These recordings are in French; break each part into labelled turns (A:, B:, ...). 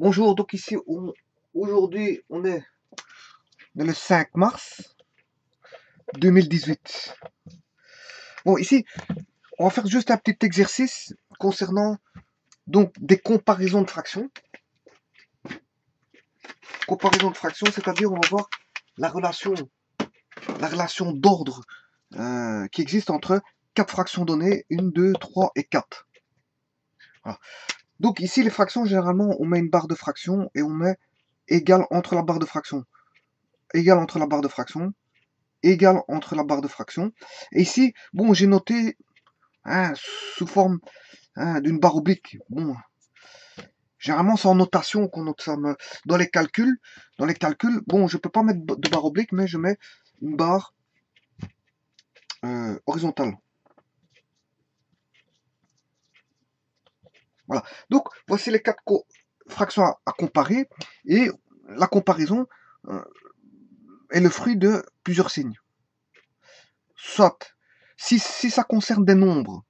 A: Bonjour, donc ici, aujourd'hui, on est le 5 mars 2018. Bon, ici, on va faire juste un petit exercice concernant donc des comparaisons de fractions. Comparaison de fractions, c'est-à-dire on va voir la relation, la relation d'ordre euh, qui existe entre quatre fractions données, 1, 2, 3 et 4. Donc ici, les fractions, généralement, on met une barre de fraction et on met égal entre la barre de fraction. Égal entre la barre de fraction. Égal entre la barre de fraction. Et ici, bon, j'ai noté hein, sous forme hein, d'une barre oblique. Bon, généralement, c'est en notation qu'on note ça. Dans les calculs, dans les calculs, bon, je peux pas mettre de barre oblique, mais je mets une barre euh, horizontale. Voilà. Donc, voici les quatre fractions à, comparer. Et la comparaison euh, est le fruit de plusieurs signes. Soit, si, ça concerne des nombres,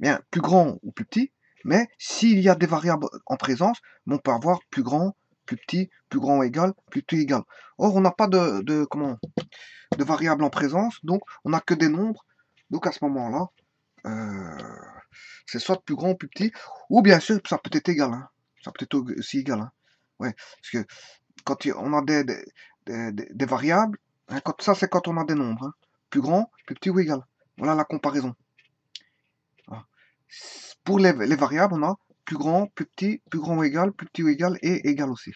A: bien, plus grands ou plus petits, mais s'il y a des variables en présence, on peut avoir plus grand, plus petit, plus grand ou égal, plus petit égal. Or, on n'a pas de, comment, de variables en présence, donc on n'a que des nombres. Donc à ce moment-là, euh, c'est soit plus grand ou plus petit, ou bien sûr, ça peut être égal. Hein. Ça peut être aussi égal. Hein. Ouais, parce que quand on a des, des, variables, hein, quand, ça c'est quand on a des nombres. Plus grand, plus petit ou égal. Voilà la comparaison. Pour les, les, variables, on a plus grand, plus petit, plus grand ou égal, plus petit ou égal et égal aussi.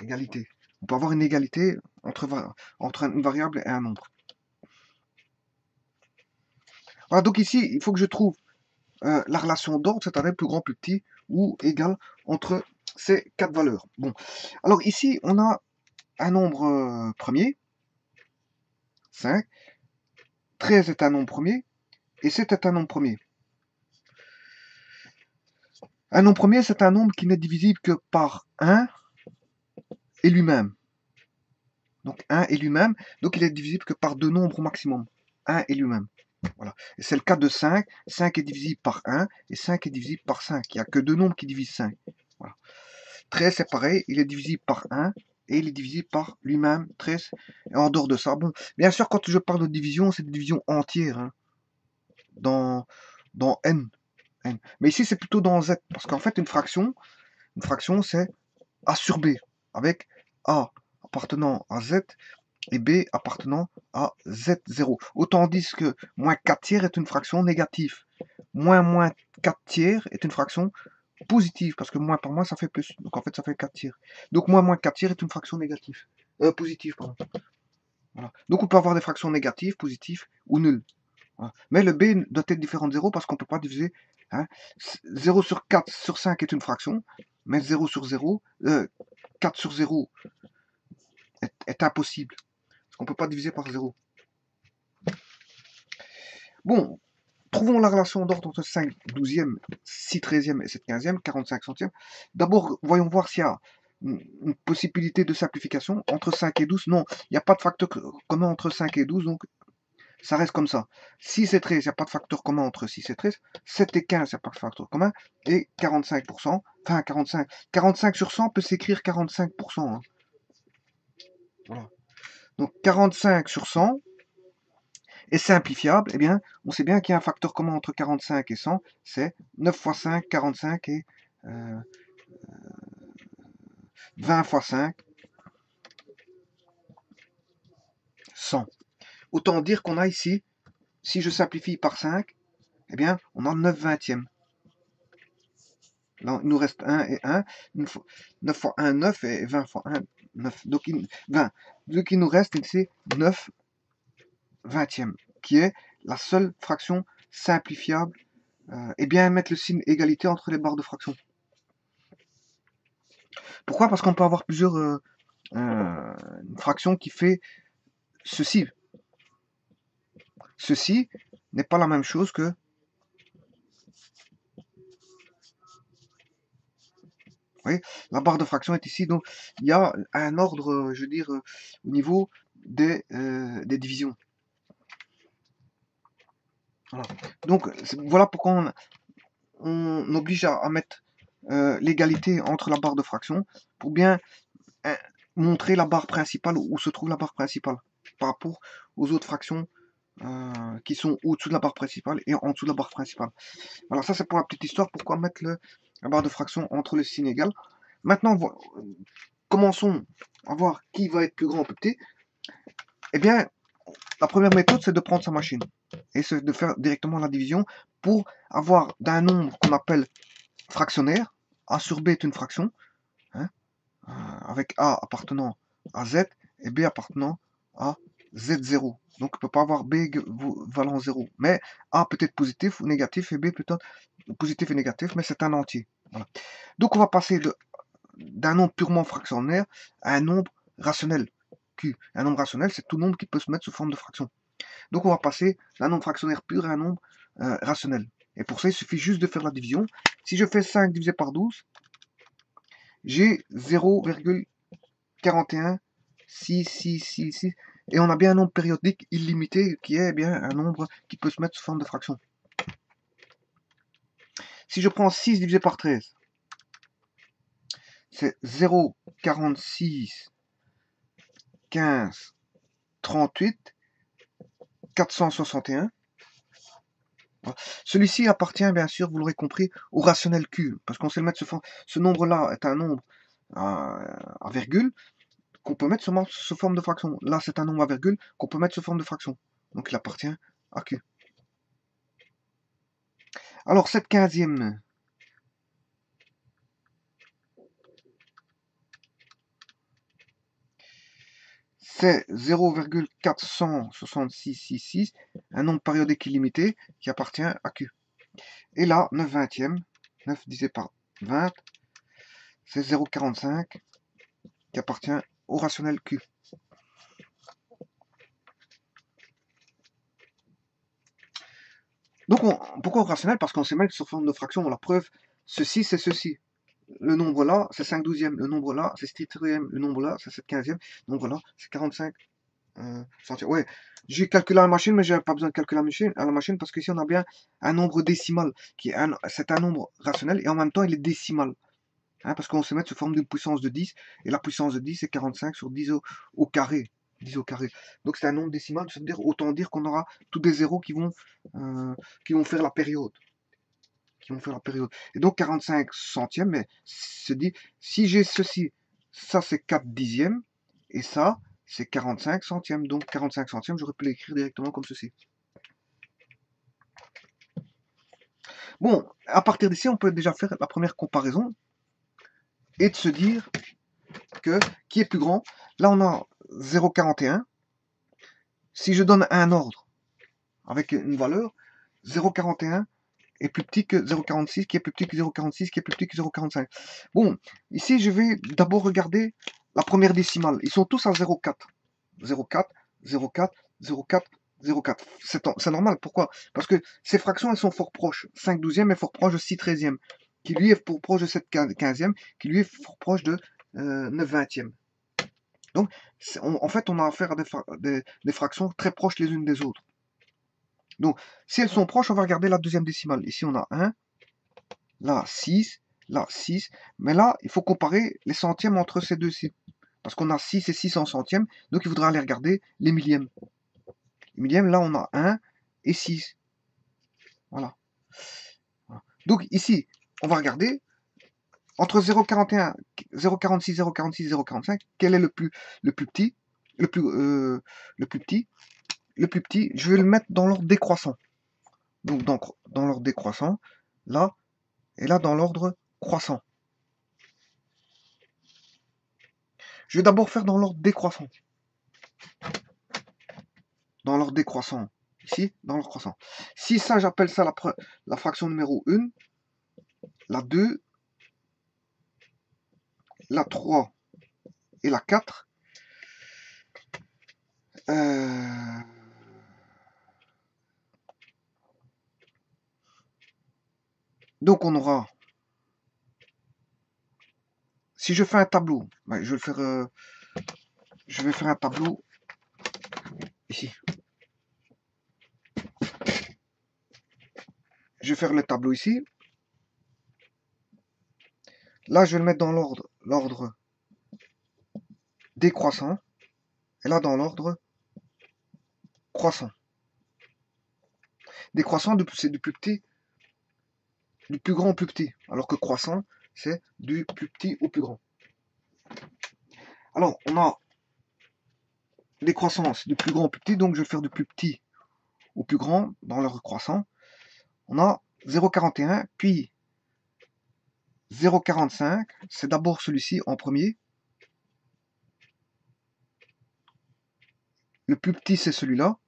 A: Égalité. On peut avoir une égalité entre, entre une variable et un nombre. Voilà, donc ici, il faut que je trouve euh, la relation d'ordre, c'est-à-dire plus grand, plus petit, ou égal entre ces quatre valeurs. Bon, alors ici, on a un nombre euh, premier, 5, 13 est un nombre premier, et 7 est un nombre premier. Un nombre premier, c'est un nombre qui n'est divisible que par 1 et lui-même. Donc 1 et lui-même, donc il est divisible que par deux nombres au maximum. 1 et lui-même. C'est le cas de 5. 5 est divisible par 1 et 5 est divisible par 5. Il n'y a que deux nombres qui divisent 5. Voilà. 13, c'est pareil. Il est divisible par 1 et il est divisible par lui-même. 13. Et en dehors de ça, bien sûr, quand je parle de division, c'est de division entière. Hein, dans, n. Mais ici, c'est plutôt dans z. Parce qu'en fait, une fraction, une fraction, c'est a sur b. Avec a appartenant à z et B appartenant à Z0. Autant dire que moins 4 tiers est une fraction négative. Moins moins 4 tiers est une fraction positive, parce que moins par moins ça fait plus. Donc en fait ça fait 4 tiers. Donc moins moins 4 tiers est une fraction négative. Euh, positive, pardon. Donc on peut avoir des fractions négatives, positives ou nulles. Mais le B doit être différent de 0 parce qu'on ne peut pas diviser. 0 hein. sur 4 sur 5 est une fraction, mais 0 sur 0, 4 euh, sur 0 est impossible. On ne peut pas diviser par 0. Bon, trouvons la relation d'ordre entre 5 douzièmes, 6 treizièmes et 7 quinzièmes, 45 centièmes. D'abord, voyons voir s'il y a une possibilité de simplification entre 5 et 12. Non, il n'y a pas de facteur commun entre 5 et 12, donc ça reste comme ça. 6 et 13, il n'y a pas de facteur commun entre 6 et 13. 7 et 15, il n'y a pas de facteur commun. Et 45%, enfin 45, 45 sur 100 peut s'écrire 45%. Hein. Voilà. Donc 45 sur 100 est simplifiable. Eh bien, on sait bien qu'il y a un facteur commun entre 45 et 100. C'est 9 fois 5, 45 et 20 euh, fois 5, 100. Autant dire qu'on a ici, si je simplifie par 5, eh bien, on a 9 vingtièmes. Là, il nous reste 1 et 1. 9 fois 1, 9 et 20 fois 1, 9. Donc, 20. Ce qui nous reste, c'est 9 vingtièmes, qui est la seule fraction simplifiable. Euh, et bien mettre le signe égalité entre les barres de fraction. Pourquoi? Parce qu'on peut avoir plusieurs euh, euh, fractions qui fait ceci. Ceci n'est pas la même chose que la barre de fraction est ici, donc il y a un ordre, je veux dire, au niveau des, euh, des divisions. Donc voilà pourquoi on, oblige à, mettre euh, l'égalité entre la barre de fraction pour bien euh, montrer la barre principale où se trouve la barre principale par rapport aux autres fractions euh, qui sont au-dessus de la barre principale et en dessous de la barre principale. Alors ça c'est pour la petite histoire, pourquoi mettre le, la barre de fraction entre le signe égal. Maintenant, commençons à voir qui va être plus grand ou plus petit. Eh bien, la première méthode, c'est de prendre sa machine et de faire directement la division pour avoir d'un nombre qu'on appelle fractionnaire, A sur B est une fraction, hein, euh, avec A appartenant à Z et B appartenant à Z0. Donc, on ne peut pas avoir B valant 0. Mais A peut être positif ou négatif et B peut être positif et négatif, mais c'est un entier. Donc, on va passer d'un nombre purement fractionnaire à un nombre rationnel. Q. Un nombre rationnel, c'est tout nombre qui peut se mettre sous forme de fraction. Donc, on va passer d'un nombre fractionnaire pur à un nombre euh, rationnel. Et pour ça, il suffit juste de faire la division. Si je fais 5 divisé par 12, j'ai 0,41666 et on a bien un nombre périodique illimité qui est bien un nombre qui peut se mettre sous forme de fraction. Si je prends 6 divisé par 13, c'est 0,46, 15, 38, 461. Celui-ci appartient, bien sûr, vous l'aurez compris, au rationnel Q, parce qu'on sait le mettre forme. Ce nombre-là est un nombre à virgule, qu'on peut mettre sous, forme de fraction. Là, c'est un nombre à virgule qu'on peut mettre sous forme de fraction. Donc, il appartient à Q. Alors, cette quinzième, c'est 0,46666, un nombre périodique illimité qui appartient à Q. Et là, 9 vingtième, 9 divisé par 20, c'est 0,45 qui appartient au rationnel Q. Donc, pourquoi au rationnel Parce qu'on sait mal sur forme de fraction, la preuve, ceci, c'est ceci. Le nombre là, c'est 5 douzièmes. Le nombre là, c'est 6 treizième. Le nombre là, c'est 7 quinzième. Le nombre là, c'est 45 euh, centièmes. Ouais, j'ai calculé à la machine, mais j'ai pas besoin de calculer à la machine, à la machine parce qu'ici, on a bien un nombre décimal. qui est C'est un nombre rationnel et en même temps, il est décimal. Hein, parce qu'on se met sous forme d'une puissance de 10, et la puissance de 10 c'est 45 sur 10 au, carré. 10 au carré. Donc c'est un nombre décimal, ça veut autant dire qu'on aura tous des zéros qui vont, euh, qui vont faire la période. Qui vont faire la période. Et donc 45 centièmes, mais se dit, si j'ai ceci, ça c'est 4 dixièmes, et ça c'est 45 centièmes. Donc 45 centièmes, j'aurais pu l'écrire directement comme ceci. Bon, à partir d'ici, on peut déjà faire la première comparaison et de se dire que qui est plus grand? Là, on a 0,41. Si je donne un ordre avec une valeur, 0,41 est plus petit que 0,46, qui est plus petit que 0,46, qui est plus petit que 0,45. Bon, ici, je vais d'abord regarder la première décimale. Ils sont tous à 0,4. 0,4, 0,4, 0,4, 0,4. C'est normal. Pourquoi? Parce que ces fractions, elles sont fort proches. 5 douzièmes est fort proche de 6 treizièmes qui lui est pour proche de cette 15e, qui lui est fort proche de 9 euh, vingtièmes. Donc, en fait, on a affaire à des, fractions très proches les unes des autres. Donc, si elles sont proches, on va regarder la deuxième décimale. Ici, on a 1, là 6, là 6. Mais là, il faut comparer les centièmes entre ces deux-ci. Parce qu'on a 6 et 6 en centièmes, donc il faudra aller regarder les millièmes. Les millièmes, là, on a 1 et 6. Voilà. Donc ici, on va regarder entre 0,41, 0,46, 0,46, 0,45, quel est le plus, le plus petit, le plus, euh, le plus petit, le plus petit, je vais le mettre dans l'ordre décroissant. Donc dans, dans l'ordre décroissant, là, et là dans l'ordre croissant. Je vais d'abord faire dans l'ordre décroissant. Dans l'ordre décroissant. Ici, dans l'ordre croissant. Si ça, j'appelle ça la, la fraction numéro 1, la 2, la 3 et la 4. Euh, donc on aura, si je fais un tableau, ben, je vais faire, euh, je vais faire un tableau ici. Je vais faire le tableau ici. Là, je vais le mettre dans l'ordre l'ordre décroissant. Et là, dans l'ordre croissant. Décroissant, c'est du plus petit, du plus grand au plus petit. Alors que croissant, c'est du plus petit au plus grand. Alors, on a décroissance du plus grand au plus petit, donc je vais faire du plus petit au plus grand dans l'ordre croissant. On a 0,41, puis 0,45, c'est d'abord celui-ci en premier. Le plus petit, c'est celui-là.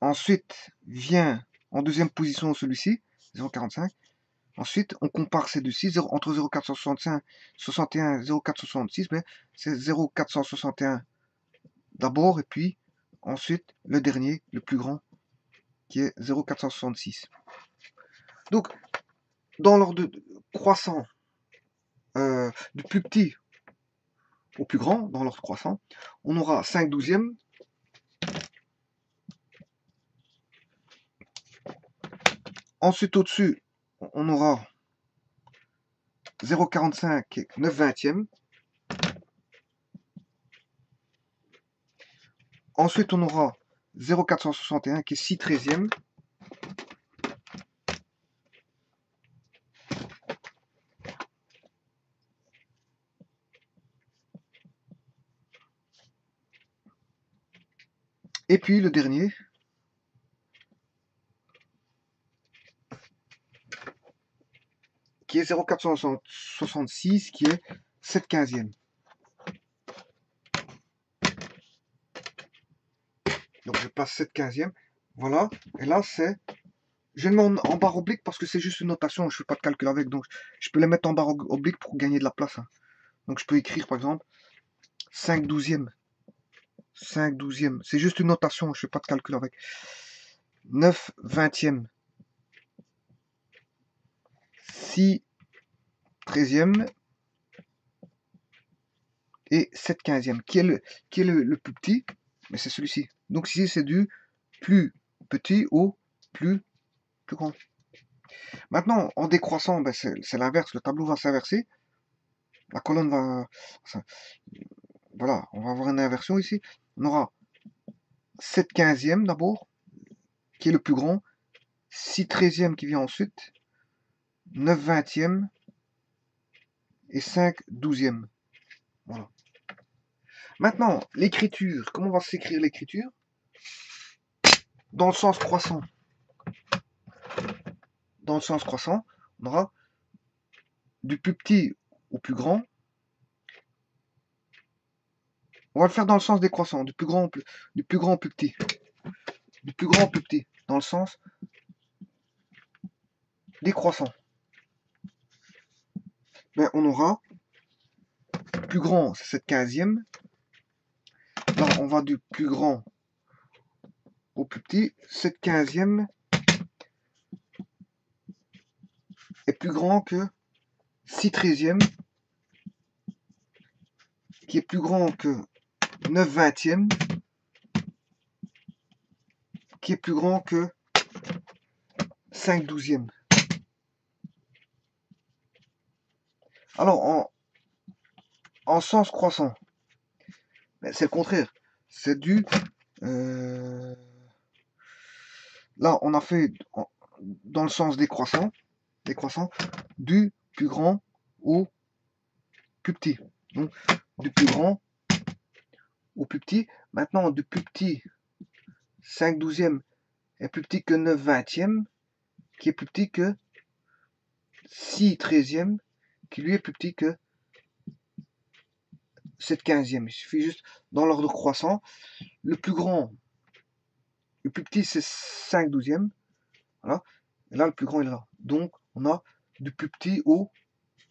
A: Ensuite vient en deuxième position celui-ci, 0,45. Ensuite, on compare ces deux-ci, entre 0,465, 61 0,466, mais c'est 0,461 d'abord, et puis ensuite le dernier, le plus grand, qui est 0,466. Donc, dans l'ordre croissant, euh, du plus petit au plus grand, dans l'ordre croissant, on aura 5 douzièmes. Ensuite, au-dessus, on aura 0,45 et 9 vingtièmes. Ensuite, on aura 0,461 qui est 6 treizièmes. Et puis le dernier, qui est 0,466, qui est 7 quinzième. Donc je passe 7 quinzième. Voilà. Et là, c'est... Je le mets en, barre oblique parce que c'est juste une notation. Je ne fais pas de calcul avec. Donc je peux les mettre en barre oblique pour gagner de la place. Hein. Donc je peux écrire par exemple 5 douzièmes. 5 douzièmes. C'est juste une notation, je ne fais pas de calcul avec. 9 vingtièmes. 6 treizièmes. Et 7 quinzièmes. Qui est le, qui est le, plus petit? Mais c'est celui-ci. Donc ici, c'est du plus petit au plus, plus grand. Maintenant, en décroissant, ben c'est l'inverse. Le tableau va s'inverser. La colonne va... Voilà, on va avoir une inversion ici on aura 7 quinzièmes d'abord, qui est le plus grand, 6 treizièmes qui vient ensuite, 9 vingtièmes et 5 douzièmes. Voilà. Maintenant, l'écriture, comment va s'écrire l'écriture? Dans le sens croissant. Dans le sens croissant, on aura du plus petit au plus grand, on va le faire dans le sens décroissant, du plus grand au plus, du plus grand au plus petit. Du plus grand au plus petit, dans le sens décroissant. Ben, on aura plus grand, c'est cette quinzième. Là, on va du plus grand au plus petit. Cette quinzième est plus grand que 6 treizièmes, qui est plus grand que 9 vingtièmes qui est plus grand que 5 douzièmes. Alors, en, en sens croissant, c'est le contraire. C'est du... Euh, là, on a fait dans le sens décroissant, décroissant, du plus grand au plus petit. Donc, du plus grand plus petit. Maintenant, du plus petit, 5 douzièmes est plus petit que 9 vingtièmes, qui est plus petit que 6 treizièmes, qui lui est plus petit que 7 quinzièmes. Il suffit juste dans l'ordre croissant. Le plus grand, le plus petit, c'est 5 douzièmes. Voilà. Et là, le plus grand est là. Donc, on a du plus petit au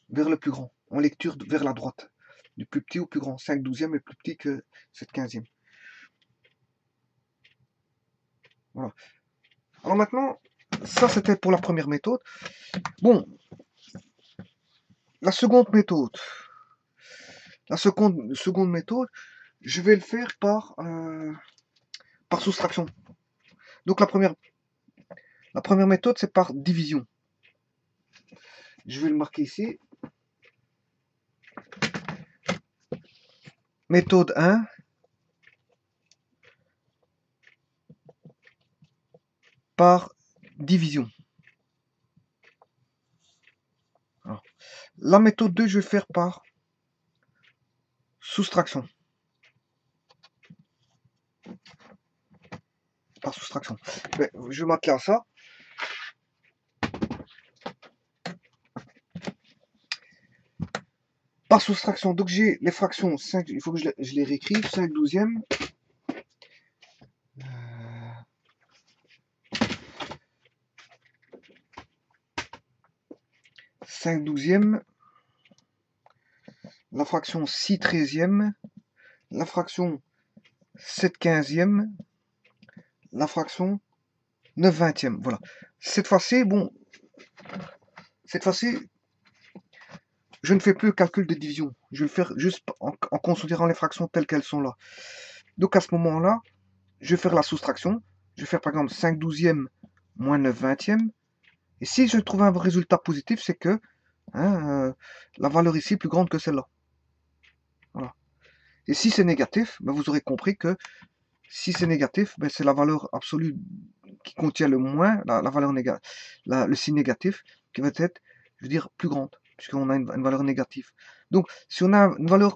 A: vers le plus grand, en lecture vers la droite du plus petit au plus grand. 5 douzièmes est plus petit que 7 quinzième. Voilà. Alors maintenant, ça c'était pour la première méthode. Bon, la seconde méthode. La seconde, méthode, je vais le faire par, euh, par soustraction. Donc la première méthode, c'est par division. Je vais le marquer ici. Méthode 1. Par division. La méthode 2, je vais faire par soustraction. Par soustraction. je m'atteler à ça. Par soustraction, donc j'ai les fractions 5, il faut que je les, réécrive, 5 douzièmes. 5 douzièmes, la fraction 6 treizièmes, la fraction 7 quinzièmes, la fraction 9 vingtièmes. Voilà. Cette fois-ci, bon, cette fois-ci, je ne fais plus le calcul de division. Je vais le faire juste en, considérant les fractions telles qu'elles sont là. Donc à ce moment-là, je vais faire la soustraction. Je vais faire par exemple 5 douzièmes moins 9 vingtièmes. Et si je trouve un résultat positif, c'est que hein, euh, la valeur ici est plus grande que celle-là. Voilà. Et si c'est négatif, ben vous aurez compris que si c'est négatif, ben c'est la valeur absolue qui contient le moins, la, valeur négative, le signe négatif, qui va être, je veux dire, plus grande puisqu'on a une, valeur négative. Donc, si on a une valeur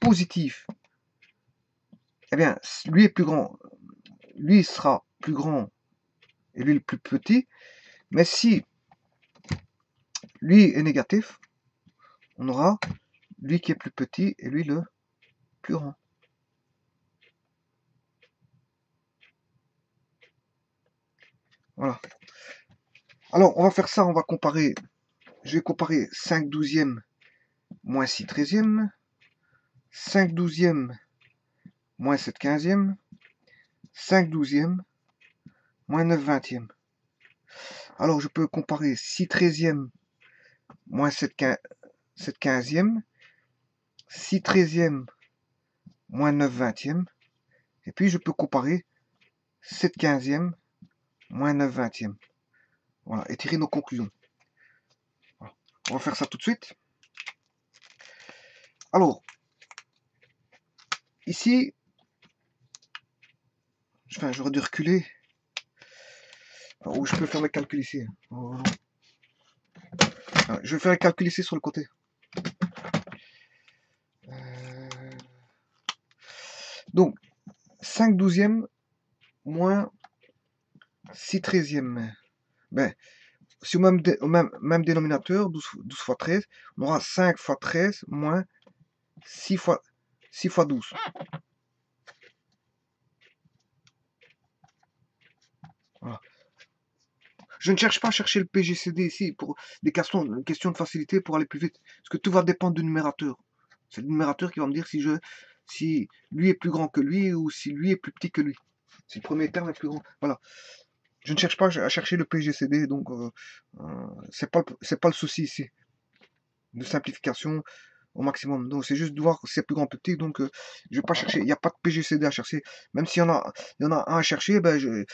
A: positive, eh bien, lui est plus grand, lui sera plus grand et lui le plus petit. Mais si lui est négatif, on aura lui qui est plus petit et lui le plus grand. Voilà. Alors, on va faire ça, on va comparer je vais comparer 5 douzièmes moins 6 treizièmes, 5 douzièmes moins 7 quinzièmes, 5 douzièmes moins 9 vingtièmes. Alors je peux comparer 6 treizièmes moins 7, 7 quinzièmes, 6 treizièmes moins 9 vingtièmes, et puis je peux comparer 7 quinzièmes moins 9 vingtièmes. Voilà, et tirer nos conclusions. On va faire ça tout de suite. Alors, ici, enfin, j'aurais dû reculer. Ou je peux faire mes calculs ici. Je vais faire les calcul ici sur le côté. Euh, donc, 5 douzièmes moins 6 treizièmes. Ben, si au même, même, dénominateur, 12, fois 13, on aura 5 fois 13 moins 6 fois, 6 fois 12. Je ne cherche pas à chercher le PGCD ici pour des questions, questions de facilité pour aller plus vite. Parce que tout va dépendre du numérateur. C'est le numérateur qui va me dire si, je, si lui est plus grand que lui ou si lui est plus petit que lui. Si le premier terme est plus grand. Voilà je ne cherche pas à chercher le PGCD, donc euh, euh, c'est pas pas le souci ici de simplification au maximum. Donc c'est juste de voir si c'est plus grand ou petit. Donc euh, je vais pas chercher, il n'y a pas de PGCD à chercher. Même s'il y en a, y en a un à chercher, ben je,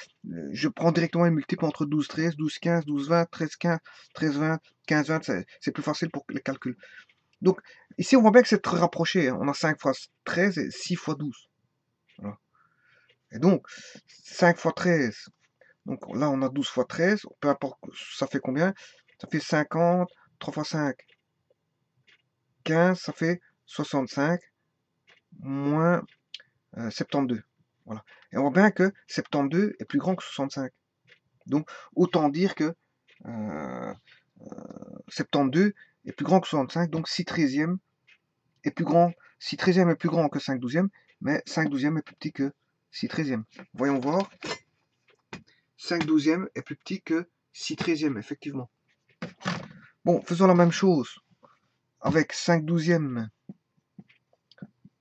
A: je prends directement un multiple entre 12, 13, 12, 15, 12, 20, 13, 15, 13, 20, 15, 20. C'est plus facile pour les calculs. Donc ici on voit bien que c'est très rapproché. Hein. On a 5 fois 13 et 6 fois 12. Et donc 5 fois 13 donc là, on a 12 fois 13, peu importe, ça fait combien Ça fait 50, 3 fois 5, 15, ça fait 65, moins 72. Euh, voilà. Et on voit bien que 72 est plus grand que 65. Donc, autant dire que 72 euh, est plus grand que 65, donc 6 treizièmes est plus grand, 6 treizièmes est plus grand que 5 douzièmes, mais 5 douzièmes est plus petit que 6 treizièmes. Voyons voir. 5 douzièmes est plus petit que 6 treizièmes, effectivement. Bon, faisons la même chose avec 5 douzièmes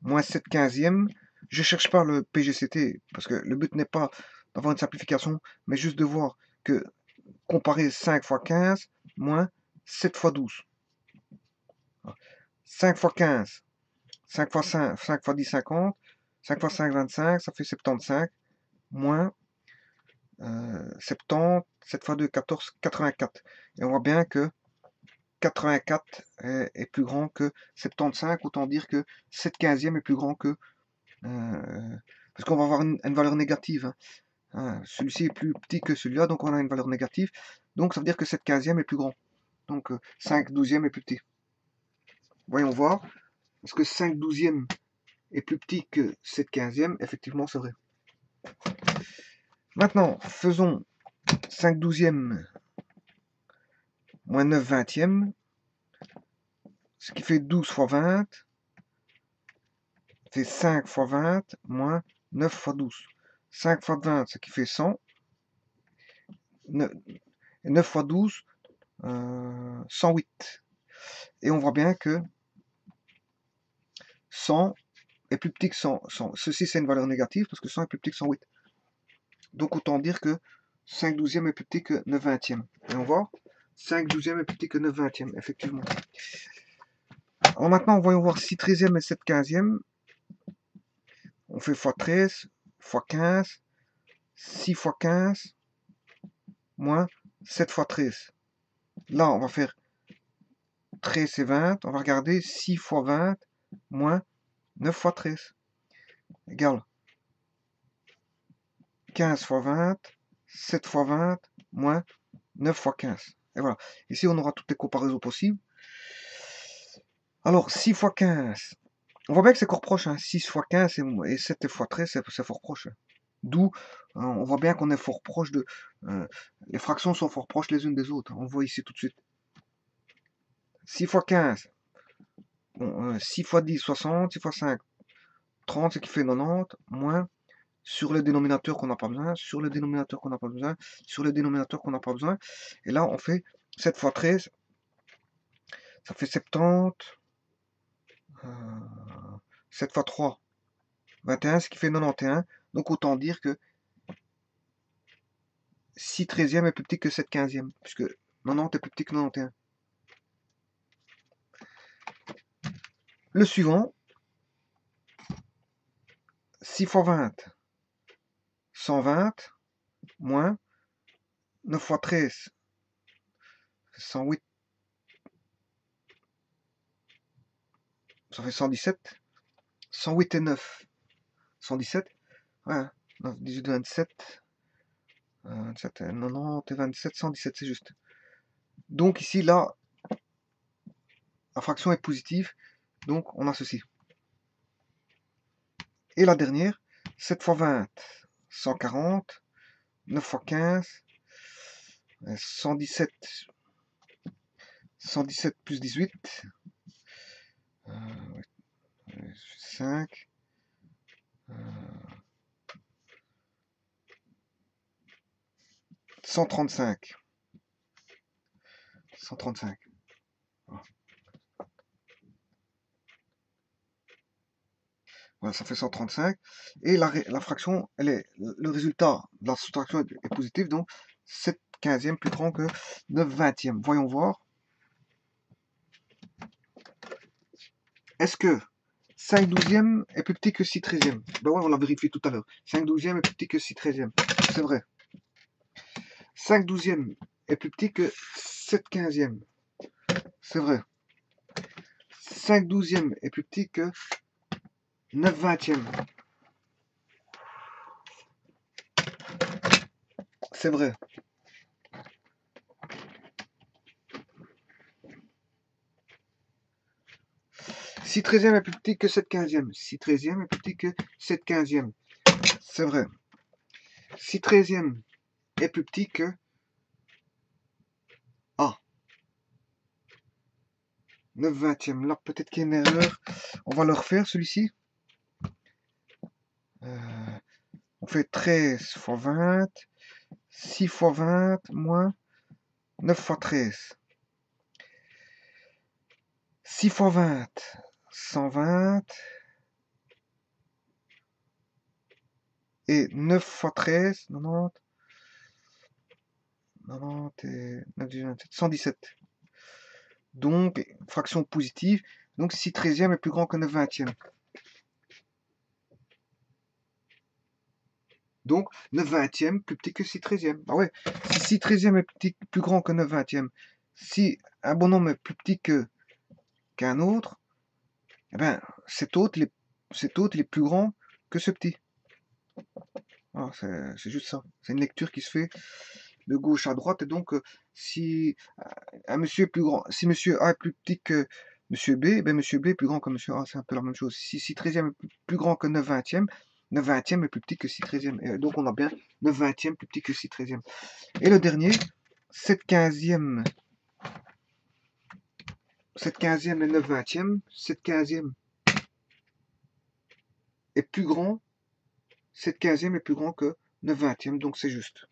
A: moins 7 quinzièmes. Je ne cherche pas le PGCT, parce que le but n'est pas d'avoir une simplification, mais juste de voir que comparer 5 fois 15 moins 7 fois 12. 5 fois 15, 5 fois 5, 5 fois 10, 50, 5 fois 5, 25, ça fait 75, moins euh, 70, 7 fois 2, 14, 84. Et on voit bien que 84 est, plus grand que 75, autant dire que 7 quinzième est plus grand que... euh, parce qu'on va avoir une, valeur négative. hein. Hein, Celui-ci est plus petit que celui-là, donc on a une valeur négative. Donc ça veut dire que 7 quinzième est plus grand. Donc euh, 5 douzième est plus petit. Voyons voir. Est-ce que 5 douzième est plus petit que 7 quinzième Effectivement, c'est vrai. Maintenant, faisons 5 douzième moins 9 vingtième, ce qui fait 12 fois 20, c'est 5 fois 20 moins 9 fois 12. 5 fois 20, ce qui fait 100. 9, 9 fois 12, euh, 108. Et on voit bien que 100 est plus petit que 100. 100. Ceci, c'est une valeur négative parce que 100 est plus petit que 108. Donc, autant dire que 5 douzième est plus petit que 9 vingtième. Et on voit 5 douzième est plus petit que 9 vingtième, effectivement. Alors maintenant, voyons voir 6 treizième et 7 quinzième. On fait x 13, x 15, 6 fois 15, moins 7 fois 13. Là, on va faire 13 et 20. On va regarder 6 fois 20, moins 9 fois 13. Égale 15 fois 20, 7 fois 20, moins 9 fois 15. Et voilà. Ici, on aura toutes les comparaisons possibles. Alors, 6 fois 15. On voit bien que c'est encore proche. Hein. 6 fois 15 et, et 7 fois 13, c'est fort proche. hein. D'où, hein, on voit bien qu'on est fort proche de... euh, les fractions sont fort proches les unes des autres. On voit ici tout de suite. 6 fois 15. Bon, euh, 6 fois 10, 60. 6 fois 5, 30, ce qui fait 90. Moins sur le dénominateur qu'on n'a pas besoin, sur le dénominateur qu'on n'a pas besoin, sur le dénominateur qu'on n'a pas besoin. Et là, on fait 7 fois 13. Ça fait 70. Euh, 7 fois 3, 21, ce qui fait 91. Donc autant dire que 6 treizième est plus petit que 7 quinzième, puisque 90 est plus petit que 91. Le suivant, 6 fois 20, 120, moins 9 fois 13, 108, ça fait 117, 108 et 9, 117, ouais, 9, 18, 27, euh, 27, 90 et 27, 117, c'est juste. Donc ici, là, la fraction est positive, donc on a ceci. Et la dernière, 7 fois 20, 140, 9 fois 15, euh, 117, 117 plus 18, euh, ouais, 5, euh, 135. 135. Voilà. Voilà, ça fait 135. Et la, fraction, elle est, le résultat de la soustraction est, positif, donc 7 quinzième plus grand que 9 vingtième. Voyons voir. Est-ce que 5 douzième est plus petit que 6 treizième Ben ouais, on l'a vérifié tout à l'heure. 5 douzième est plus petit que 6 treizième. C'est vrai. 5 douzième est plus petit que 7 quinzième. C'est vrai. 5 douzième est plus petit que 9 vingtième. C'est vrai. Six treizième est plus petit que 7 quinzième. Six treizième est plus petit que 7 quinzième. C'est vrai. Six treizième est plus petit que A. 9 vingtième. Là, peut-être qu'il y a une erreur. On va le refaire, celui-ci. Euh, on fait 13 fois 20. 6 fois 20 moins 9 fois 13. 6 fois 20, 120. Et 9 fois 13, 90. 90 et 9, 18, 27, 117. Donc, fraction positive. Donc, 6 treizième est plus grand que 9 vingtième. Donc 9 vingtièmes plus petit que 6 treizièmes. Ah ouais, si 6 treizièmes est petit, plus grand que 9 vingtièmes, si un bon nombre est plus petit qu'un autre, eh ben, cet autre, est, cet autre il est plus grand que ce petit. Ah, c'est juste ça. C'est une lecture qui se fait de gauche à droite. Et donc, euh, si un monsieur est plus grand, si monsieur A est plus petit que monsieur B, eh ben monsieur B est plus grand que monsieur A. C'est un peu la même chose. Si 6 13 est plus grand que 9 vingtièmes, 9 vingtièmes est plus petit que 6 treizièmes. Et donc, on a bien 9 vingtièmes plus petit que 6 treizièmes. Et le dernier, 7 quinzièmes. 7 quinzièmes et 9 vingtièmes. 7 quinzièmes est plus grand 7 quinzième est plus grand que 9 vingtième, donc c'est juste.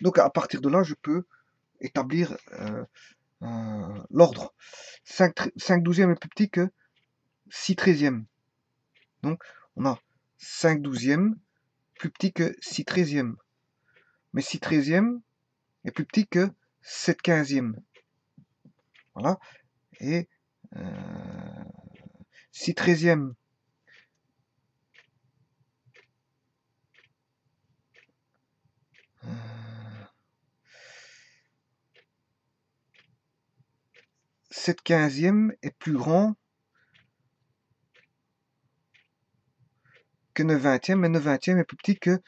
A: Donc à partir de là, je peux établir euh, euh, l'ordre. 5, 5 douzième est plus petit que 6 treizième. Donc on a 5 douzième plus petit que 6 treizième. Mais 6 treizième est plus petit que 7 quinzième. Voilà. Et euh, 6 treizième 7 quinzième est plus grand que 9 vingtième, mais 9 vingtième est plus petit que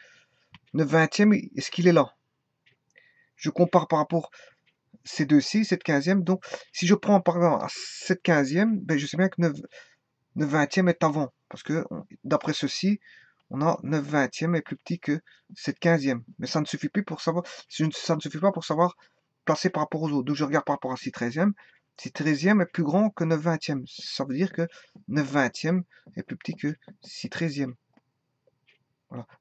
A: 9 vingtième. Est-ce qu'il est là? Je compare par rapport à ces deux-ci, 7 quinzième. Donc, si je prends par exemple 7 quinzième, ben, je sais bien que 9, 9 vingtième est avant. Parce que d'après ceci, on a 9 vingtième est plus petit que 7 quinzième. Mais ça ne suffit plus pour savoir, ça ne suffit pas pour savoir placer par rapport aux autres. Donc je regarde par rapport à 6 treizième. 6 treizième est plus grand que 9 vingtième. Ça veut dire que 9 vingtième est plus petit que 6 treizième.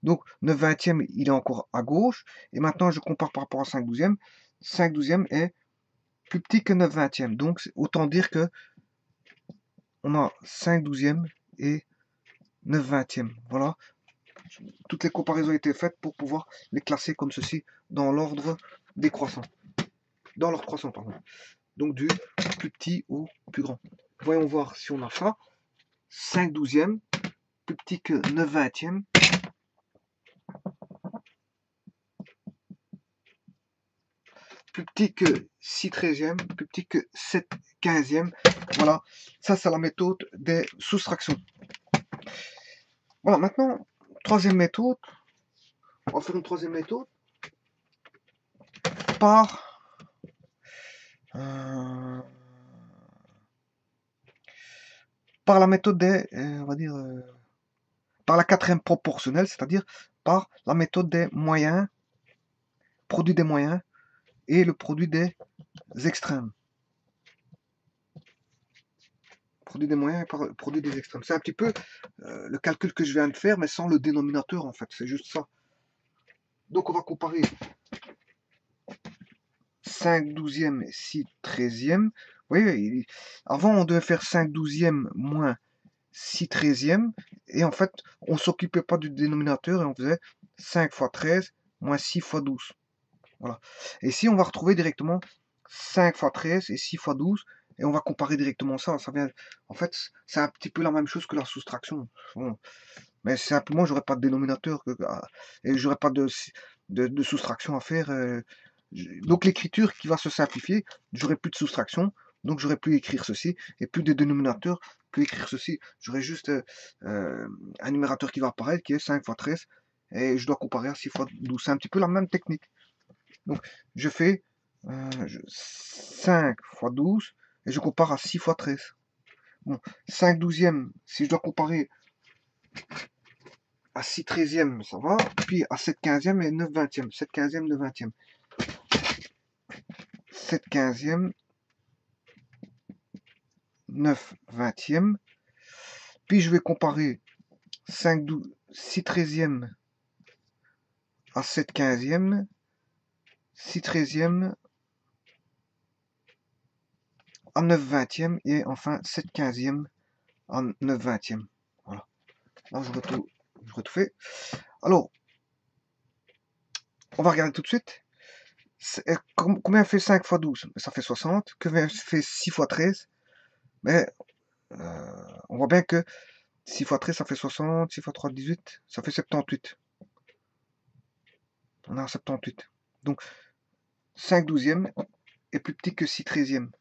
A: Donc 9 vingtième, il est encore à gauche. Et maintenant, je compare par rapport à 5 douzième. 5 douzième est plus petit que 9 vingtième. Donc autant dire que on a 5 douzième et 9 vingtième. Voilà. Toutes les comparaisons ont été faites pour pouvoir les classer comme ceci dans l'ordre décroissant. Dans l'ordre croissant, pardon donc du plus petit au plus grand. Voyons voir si on a ça. 5 douzièmes, plus petit que 9 vingtièmes. Plus petit que 6 treizièmes, plus petit que 7 quinzièmes. Voilà, ça c'est la méthode des soustractions. Voilà, maintenant, troisième méthode. On va faire une troisième méthode par euh, la méthode des, euh, on va dire, euh, par la quatrième proportionnelle, c'est-à-dire par la méthode des moyens, produit des moyens et le produit des extrêmes. Produit des moyens et produit des extrêmes. C'est un petit peu le calcul que je viens de faire, mais sans le dénominateur en fait, c'est juste ça. Donc on va comparer 5 douzièmes et 6 treizièmes. Vous voyez, avant on devait faire 5 douzièmes moins 6 treizièmes. Et en fait, on s'occupait pas du dénominateur et on faisait 5 fois 13 moins 6 fois 12. Et ici, on va retrouver directement 5 fois 13 et 6 fois 12. Et on va comparer directement ça. ça vient... En fait, c'est un petit peu la même chose que la soustraction. Mais simplement, j'aurais pas de dénominateur ah, et j'aurais pas de, soustraction à faire. Euh, donc l'écriture qui va se simplifier, j'aurai plus de soustraction, donc j'aurai plus écrire ceci, et plus de dénominateur que écrire ceci. J'aurai juste euh, un numérateur qui va apparaître, qui est 5 fois 13, et je dois comparer à 6 fois 12. C'est un petit peu la même technique. Donc je fais 5 euh, fois 12, et je compare à 6 fois 13. Bon, 5 douzièmes, si je dois comparer à 6 treizièmes, ça va. Puis à 7 quinzièmes et 9 vingtièmes. 7 quinzièmes, 9 vingtièmes. 7 quinzième, 9 vingtième. Puis je vais comparer 5 12, 6 treizième à 7 quinzième, 6 treizième à 9 vingtième et enfin 7 quinzième à 9 vingtième. Voilà. Là, je retrouve, je retrouve. Alors, on va regarder tout de suite. Euh, combien fait 5 x 12 Ça fait 60. Combien fait 6 x 13 Mais on voit bien que 6 x 13, ça fait 60. 6 x 3, 18. Ça fait 78. On a 78. Donc 5 douzièmes est plus petit que 6 treizièmes.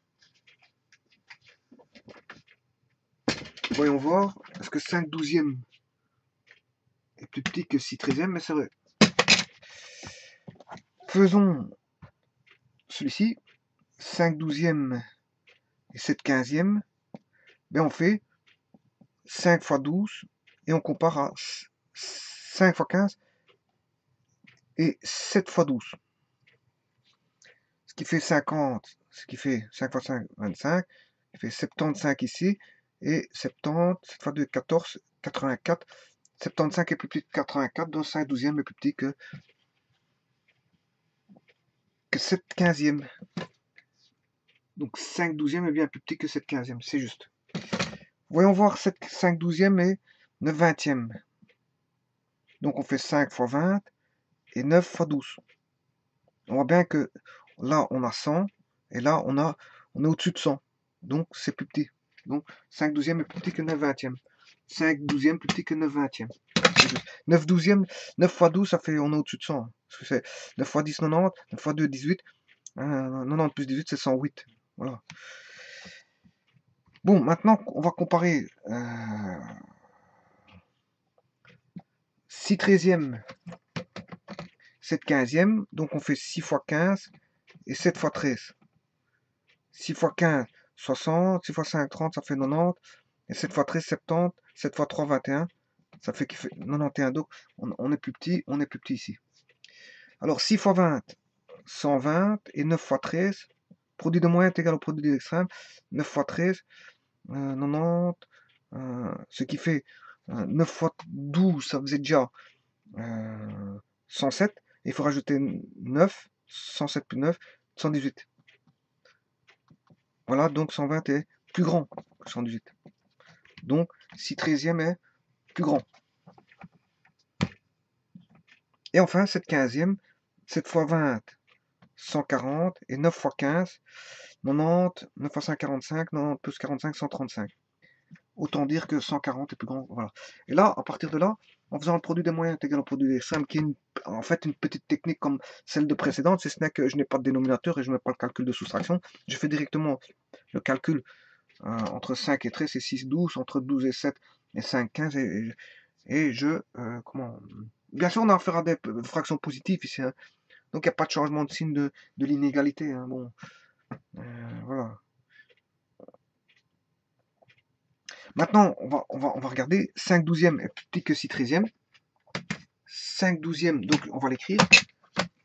A: Voyons voir, est-ce que 5 douzièmes est plus petit que 6 treizièmes Mais c'est vrai. Faisons celui-ci, 5 douzièmes et 7 quinzièmes. Ben on fait 5 fois 12 et on compare à 5 fois 15 et 7 fois 12. Qui fait 50, ce qui fait 5 fois 5, 25, qui fait 75 ici, et 70, 7 fois 2, 14, 84. 75 est plus petit que 84, donc 5 douzièmes est plus petit que, que 7 quinzièmes. Donc 5 douzièmes est bien plus petit que 7 quinzièmes, c'est juste. Voyons voir 7, 5 douzièmes et 9 vingtièmes. Donc on fait 5 fois 20 et 9 fois 12. On voit bien que là on a 100 et là on, a, on est au-dessus de 100. Donc c'est plus petit. Donc 5 douzièmes est plus petit que 9 vingtièmes. 5 douzièmes plus petit que 9 vingtièmes. 9 douzièmes, 9 fois 12, ça fait, on est au-dessus de 100. Parce que c'est 9 fois 10, 90, 9 fois 2, 18. 90 plus 18, c'est 108. Voilà. Bon, maintenant, on va comparer euh, 6 treizièmes, 7 quinzièmes. Donc, on fait 6 fois 15 et 7 fois 13. 6 fois 15, 60. 6 fois 5, 30, ça fait 90. Et 7 fois 13, 70. 7 fois 3, 21. Ça fait fait 91. Donc, on, est plus petit. On est plus petit ici. Alors, 6 fois 20, 120. Et 9 fois 13. Produit de moyenne est égal au produit d'extrême. 9 fois 13, euh, 90. Euh, ce qui fait 9 euh, fois 12, ça faisait déjà 107. Euh, il faut rajouter 9. 107 plus 9, 118. Voilà, donc 120 est plus grand que 118. Donc 6 treizième est plus grand. Et enfin, cette quinzième, 7 fois 20, 140, et 9 fois 15, 90, 9 fois 5, 45, 90 plus 45, 135. Autant dire que 140 est plus grand. Voilà. Et là, à partir de là, en faisant le produit des moyens égal au produit des sommes, qui est en fait une petite technique comme celle de précédente, si ce n'est que je n'ai pas de dénominateur et je ne mets pas le calcul de soustraction, je fais directement le calcul euh, entre 5 et 13 c'est 6, 12, entre 12 et 7 et 5, 15, et, je, euh, comment, bien sûr on en fera des fractions positives ici, hein. donc il n'y a pas de changement de signe de, de l'inégalité, hein. bon, euh, voilà. Maintenant, on va, regarder 5 douzièmes est plus petit que 6 treizièmes. 5 douzièmes, donc on va l'écrire.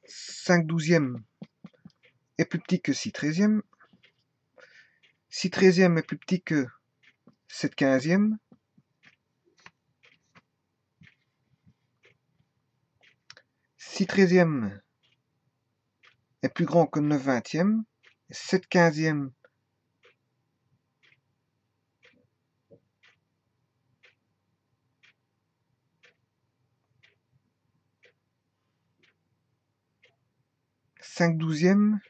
A: 5 douzièmes est plus petit que 6 treizièmes. 6 treizièmes est plus petit que 7 quinzièmes. 6 treizièmes est plus grand que 9 vingtièmes. 7 quinzièmes 5 douzièmes,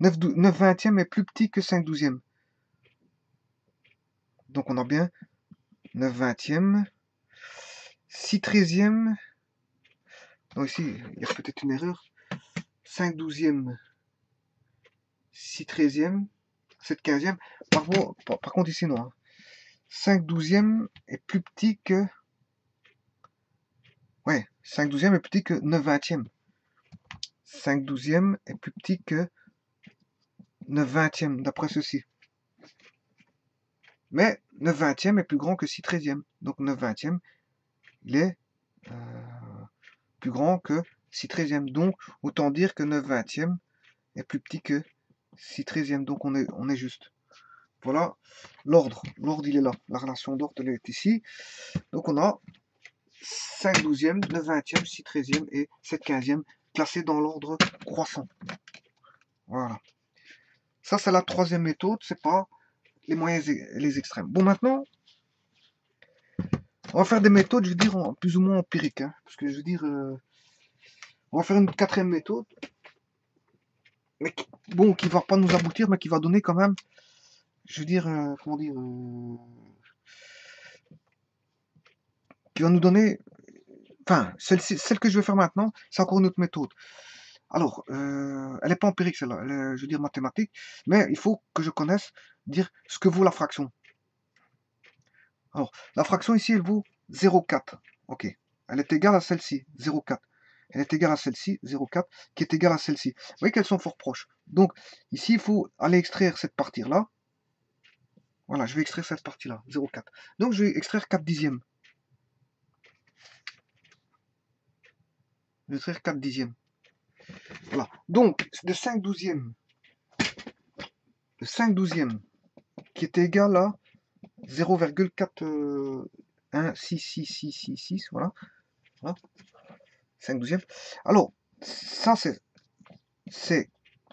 A: 9, 9 vingtièmes est plus petit que 5 douzièmes. Donc on a bien 9 vingtièmes, 6 treizièmes, donc ici il y a peut-être une erreur, 5 douzièmes, 6 treizièmes, 7 quinzièmes, par, par, contre ici non, 5 hein. douzièmes est plus petit que, ouais, 5 douzièmes est plus petit que 9 vingtièmes. 5 douzièmes est plus petit que 9 vingtièmes, d'après ceci. Mais 9 vingtièmes est plus grand que 6 treizièmes. Donc 9 vingtièmes, il est euh, plus grand que 6 treizièmes. Donc autant dire que 9 vingtièmes est plus petit que 6 treizièmes. Donc on est, on est juste. Voilà l'ordre. L'ordre, il est là. La relation d'ordre, est ici. Donc on a 5 douzièmes, 9 vingtièmes, 6 treizièmes et 7 quinzièmes classé dans l'ordre croissant. Voilà. Ça, c'est la troisième méthode, c'est pas les moyens et les extrêmes. Bon, maintenant, on va faire des méthodes, je veux dire, plus ou moins empiriques. Hein, parce que je veux dire, euh, on va faire une quatrième méthode. Mais bon, qui va pas nous aboutir, mais qui va donner quand même, je veux dire, euh, comment dire, euh, qui va nous donner Enfin, celle, que je vais faire maintenant, c'est encore une autre méthode. Alors, euh, elle n'est pas empirique celle-là, je veux dire mathématique, mais il faut que je connaisse dire ce que vaut la fraction. Alors, la fraction ici, elle vaut 0,4. Ok. Elle est égale à celle-ci, 0,4. Elle est égale à celle-ci, 0,4, qui est égale à celle-ci. Vous voyez qu'elles sont fort proches. Donc, ici, il faut aller extraire cette partie-là. Voilà, je vais extraire cette partie-là, 0,4. Donc, je vais extraire 4 dixièmes. Extraire 4 dixièmes. Voilà. Donc, de 5 douzièmes, de 5 douzièmes, qui est égal à 0,4166666, voilà. voilà. 5 douzièmes. Alors, ça c'est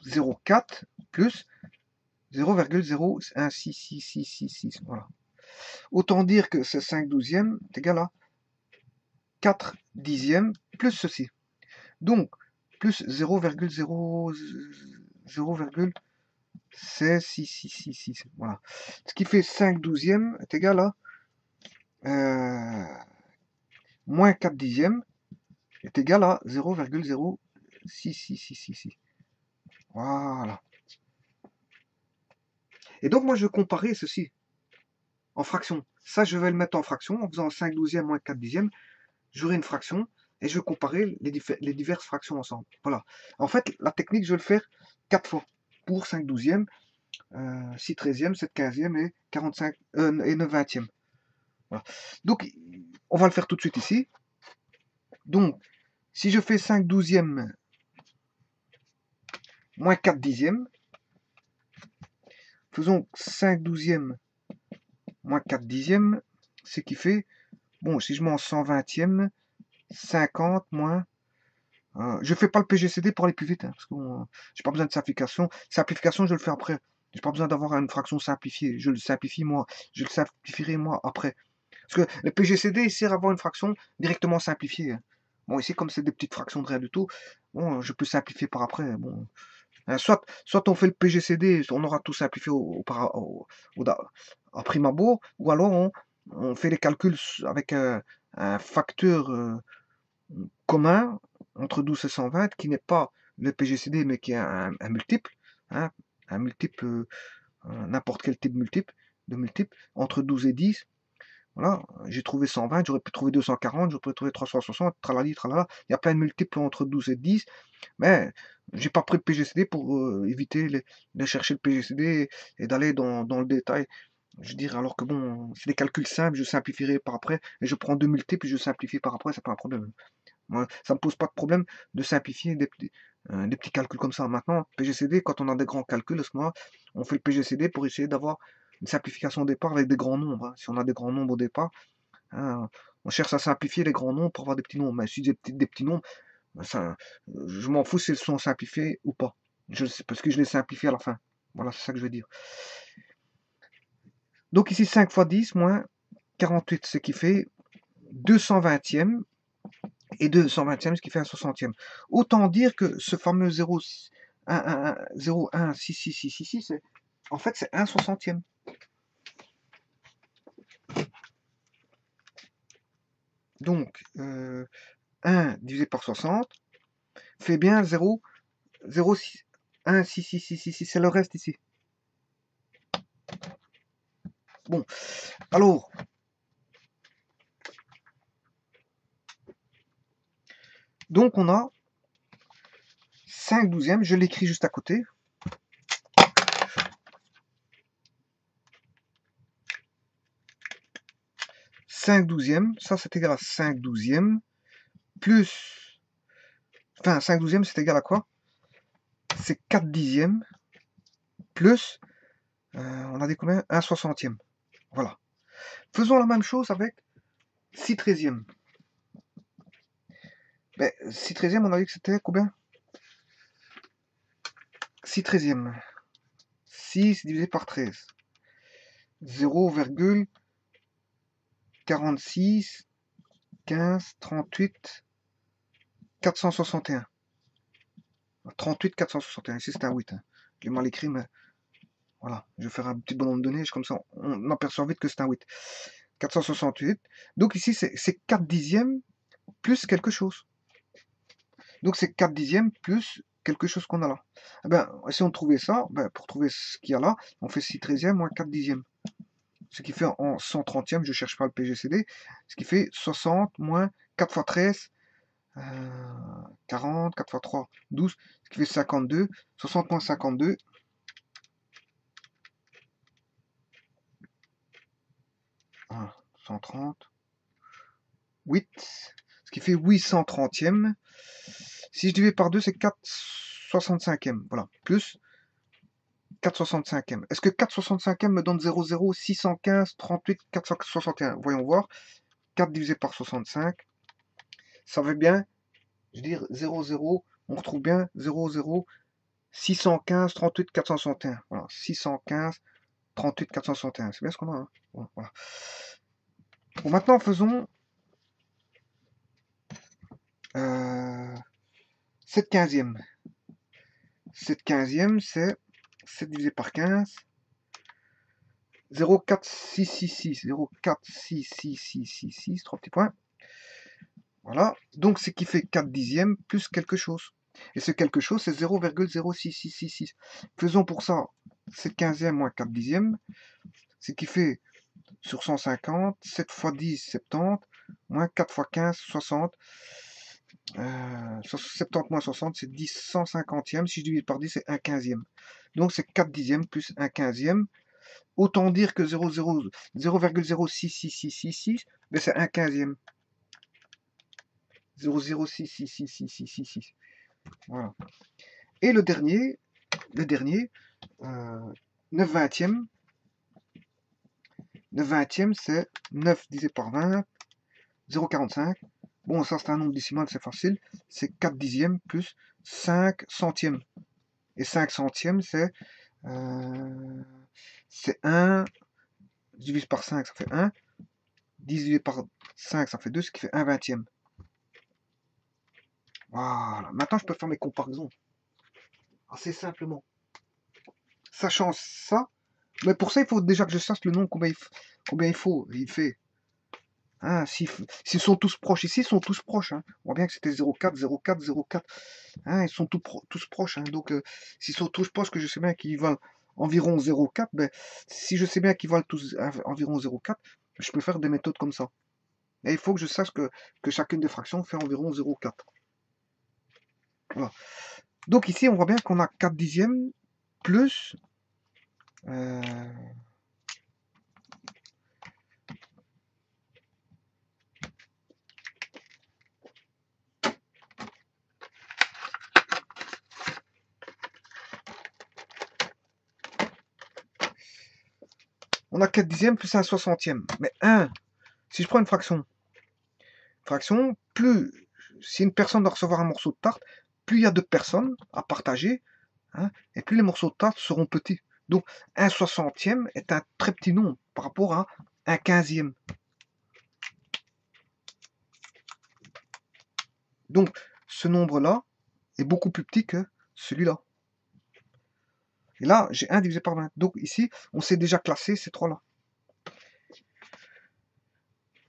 A: 0,4 plus 0,016666, voilà. Autant dire que ce 5 douzièmes est égal à 4 dixièmes plus ceci. Donc, plus 0,0,66666. Voilà. Ce qui fait 5 douzièmes est égal à euh, moins 4 dixièmes est égal à 0,06666. Voilà. Et donc moi je comparer ceci en fraction. Ça je vais le mettre en fraction en faisant 5 douzièmes moins 4 dixièmes. J'aurai une fraction et je vais comparer les, diverses fractions ensemble. Voilà. En fait, la technique, je vais le faire 4 fois pour 5 douzièmes, euh, 6 treizièmes, 7 quinzièmes et, 45, euh, et 9 vingtièmes. Donc, on va le faire tout de suite ici. Donc, si je fais 5 douzièmes moins 4 dixièmes, faisons 5 douzièmes moins 4 dixièmes, ce qui fait, bon, si je mets en 120e, 50 moins. Euh, je fais pas le PGCD pour aller plus vite, hein, parce j'ai pas besoin de simplification. Simplification, je le fais après. J'ai pas besoin d'avoir une fraction simplifiée. Je le simplifie moi. Je le simplifierai moi après. Parce que le PGCD, il sert à avoir une fraction directement simplifiée. Hein. Bon, ici, comme c'est des petites fractions de rien du tout, bon, je peux simplifier par après. Bon. Hein, soit, soit on fait le PGCD, on aura tout simplifié au, au, au, à abord, ou alors on, fait les calculs avec facteur euh, commun entre 12 et 120 qui n'est pas le PGCD mais qui est un, multiple, hein, un multiple, euh, n'importe quel type multiple, de multiple, entre 12 et 10. Voilà, j'ai trouvé 120, j'aurais pu trouver 240, j'aurais pu trouver 360, tralali, tralala. Il y a plein de multiples entre 12 et 10, mais j'ai pas pris le PGCD pour euh, éviter de chercher le PGCD et d'aller dans, le détail. Je veux dire, alors que bon, c'est des calculs simples, je simplifierai par après, et je prends deux multiples et je simplifie par après, c'est pas un problème. Moi, ça me pose pas de problème de simplifier des, euh, petits calculs comme ça. Maintenant, PGCD, quand on a des grands calculs, à ce moment on fait le PGCD pour essayer d'avoir une simplification au départ avec des grands nombres. Hein. Si on a des grands nombres au départ, hein, on cherche à simplifier les grands nombres pour avoir des petits nombres. Mais si des petits, des petits nombres, ben, ça, je m'en fous s'ils sont simplifiés ou pas. Je, parce que je les simplifie à la fin. Voilà, c'est ça que je veux dire. Donc ici 5 fois 10 moins 48, ce qui fait 220e et 220e, ce qui fait un 60e. Autant dire que ce fameux 0, 1, 0, 1, 6, 6, 6, 6, 6, en fait, c'est 1 60e. Donc, euh, 1 divisé par 60 fait bien 0, 0, 6, 1, 6, 6, 6, 6, 6, c'est le reste ici. Bon, alors, donc on a 5 douzièmes, je l'écris juste à côté. « 5 douzièmes, ça c'est égal à 5 douzièmes, plus, enfin 5 douzièmes c'est égal à quoi? C'est 4 dixièmes, plus, euh, on a des combien? 1 soixantième. Voilà. Faisons la même chose avec 6 treizièmes. Ben, 6 treizièmes, on a dit que c'était combien? 6 treizièmes. 6 divisé par 13. 0,46 15 38 461. 38 461. Ici c'est un 8. Hein. J'ai mal écrit, mais voilà, je vais faire un petit bonhomme de neige, comme ça on aperçoit vite que c'est un 8. 468. Donc ici, c'est 4 dixièmes plus quelque chose. Donc c'est 4 dixièmes plus quelque chose qu'on a là. Eh ben, essayons de trouver ça. Ben, pour trouver ce qu'il y a là, on fait 6 treizièmes moins 4 dixièmes. Ce qui fait en 130e, je ne cherche pas le PGCD, ce qui fait 60 moins 4 fois 13, 40, 4 fois 3, 12, ce qui fait 52, 60 moins 52, 130, 8, ce qui fait 830e. Si je divise par 2, c'est 465e. Voilà, plus 465e. Est-ce que 465e me donne 0, 0, 615, 38, 461 Voyons voir. 4 divisé par 65. Ça veut bien, je veux dire 0, 0. On retrouve bien 0, 0, 615, 38, 461. Voilà, 615, 38, 461. C'est bien ce qu'on a. Hein voilà. Maintenant, faisons euh, 7 quinzième. 7 quinzième, c'est 7 divisé par 15. 0,4666. 0,466666. 3 petits points. Voilà. Donc, ce qui fait 4 dixièmes plus quelque chose. Et ce quelque chose, c'est 0,06666. Faisons pour ça 7 quinzième moins 4 dixièmes. Ce qui fait sur 150, 7 fois 10, 70, moins 4 fois 15, 60. 70 moins 60, c'est 10 150e. Si je divise par 10, c'est 1 15e. Donc c'est 4 dixièmes plus 1 15e. Autant dire que 0,0666666, mais c'est 1 15e. 0,0666666. Voilà. Et le dernier, le dernier, euh, 9 vingtième. 9 vingtième, c'est 9 divisé par 20, 0,45. Bon, ça c'est un nombre décimal, c'est facile. C'est 4 dixièmes plus 5 centièmes. Et 5 centièmes, c'est euh, 1. Divise par 5, ça fait 1. Divisé par 5, ça fait 2, ce qui fait 1 vingtième. Voilà. Maintenant, je peux faire mes comparaisons. Assez simplement. Sachant ça, mais pour ça, il faut déjà que je sache le nom, combien il, combien il faut. Il fait ah, s'ils sont tous proches, ici ils sont tous proches. Hein. On voit bien que c'était 0,4, 0,4, 0,4. Hein, ils sont tous, proches. Hein. Donc, euh, s'ils sont tous proches, que je sais bien qu'ils valent environ 0,4, ben, si je sais bien qu'ils valent tous environ 0,4, je peux faire des méthodes comme ça. Et il faut que je sache que, que chacune des fractions fait environ 0,4. Voilà. Donc ici, on voit bien qu'on a 4 dixièmes plus... Euh, on a 4 dixièmes plus un soixantième. Mais 1, si je prends une fraction, fraction, plus, si une personne doit recevoir un morceau de tarte, plus il y a de personnes à partager, hein, et plus les morceaux de tarte seront petits. Donc, un soixantième est un très petit nombre par rapport à un quinzième. Donc, ce nombre-là est beaucoup plus petit que celui-là. Et là, j'ai 1 divisé par 20. Donc ici, on s'est déjà classé ces trois-là.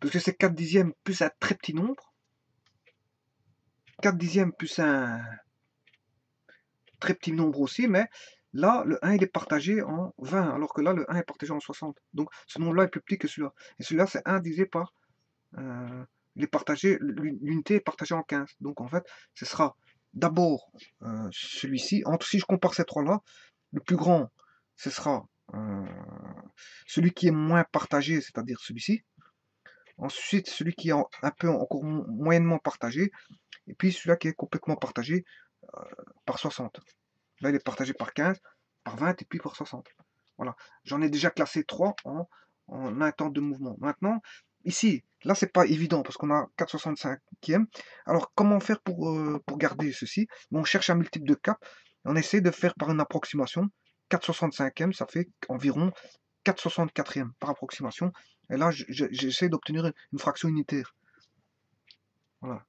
A: Parce que c'est 4 dixièmes plus un très petit nombre. 4 dixièmes plus un très petit nombre aussi, mais là, le 1, il est partagé en 20, alors que là, le 1 est partagé en 60. Donc, ce nombre-là est plus petit que celui-là. Et celui-là, c'est 1 divisé par... Euh, il est partagé, l'unité est partagée en 15. Donc, en fait, ce sera d'abord euh, celui-ci. Si je compare ces trois-là, le plus grand, ce sera euh, celui qui est moins partagé, c'est-à-dire celui-ci. Ensuite, celui qui est un peu encore moyennement partagé. Et puis celui-là qui est complètement partagé par 60. Là, il est partagé par 15, par 20 et puis par 60. Voilà. J'en ai déjà classé 3 en, en un temps de mouvement. Maintenant, ici, là, c'est pas évident parce qu'on a 4,65e. Alors, comment faire pour, euh, pour garder ceci? On cherche un multiple de 4 on essaie de faire par une approximation. 4,65e, ça fait environ 4,64e par approximation. Et là, j'essaie d'obtenir une fraction unitaire. Voilà.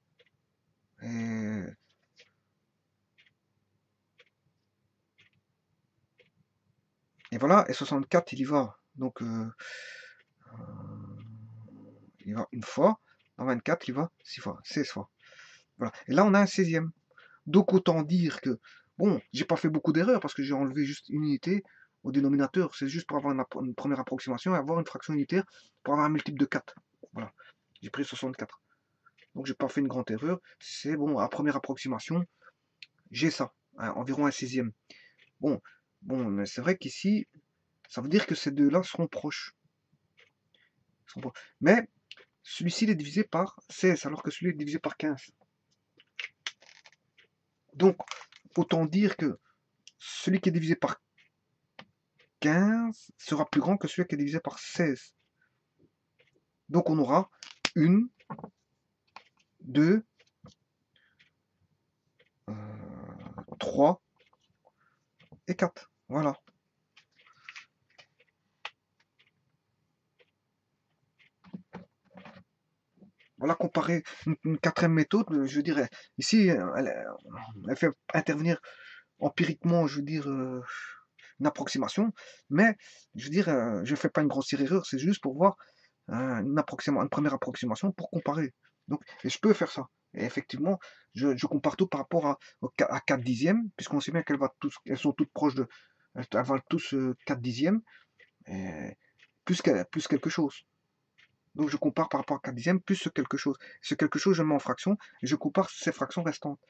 A: Et... voilà, et 64, il y va. Donc, euh, euh, il va une fois. Dans 24, il va 6 fois, 16 fois. Voilà. Et là, on a un 16e. Donc, autant dire que, bon, j'ai pas fait beaucoup d'erreurs parce que j'ai enlevé juste une unité au dénominateur. C'est juste pour avoir une, première approximation et avoir une fraction unitaire pour avoir un multiple de 4. Voilà. J'ai pris 64. Donc, j'ai pas fait une grande erreur. C'est bon, à première approximation, j'ai ça. Hein, environ un 16e. Bon, bon, mais c'est vrai qu'ici, ça veut dire que ces deux-là seront proches. Mais celui-ci est divisé par 16, alors que celui-là est divisé par 15. Donc, autant dire que celui qui est divisé par 15 sera plus grand que celui qui est divisé par 16. Donc on aura 1, 2, 3 et 4. Voilà. Voilà, comparer une, quatrième méthode, je dirais, ici, elle, fait intervenir empiriquement, je veux dire, euh, une approximation, mais, je veux dire, euh, je ne fais pas une grossière erreur, c'est juste pour voir euh, une, approximation, une première approximation pour comparer. Donc, et je peux faire ça. Et effectivement, je, compare tout par rapport à, à 4 dixièmes, puisqu'on sait bien qu'elles elles sont toutes proches de, valent tous 4 dixièmes, et plus, quelque chose. Donc je compare par rapport à 4 dixièmes plus ce quelque chose. Ce quelque chose, je le mets en fraction et je compare ces fractions restantes.